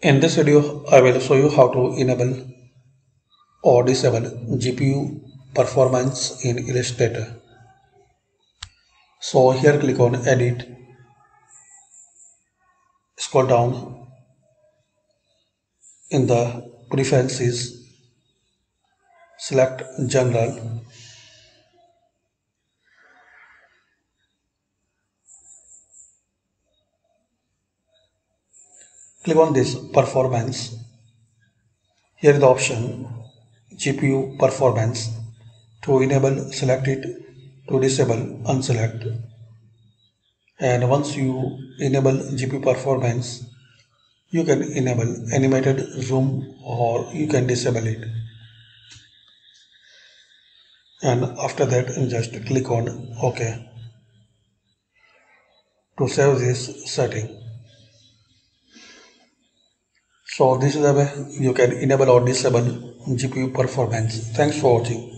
In this video, I will show you how to enable or disable GPU performance in Illustrator. So here click on edit, scroll down. In the preferences, select general, click on this performance. Here is the option GPU performance to enable select it to disable unselect. And once you enable GPU performance you can enable animated zoom or you can disable it. And after that just click on OK. To save this setting so this is the way you can enable or disable GPU performance. Thanks for watching.